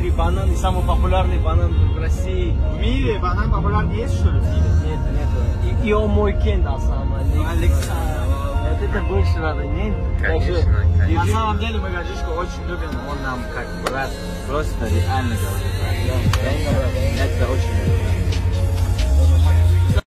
три банана, самый популярный банан в России. В мире банан популярный есть, что ли. Нет, нет. И, и он мой кент, Аслам алейкум. Александр. Вот это больше надо, нет? Конечно, конечно. На самом деле мы Гаджишку очень любим, он нам как брат, просто реально говорит.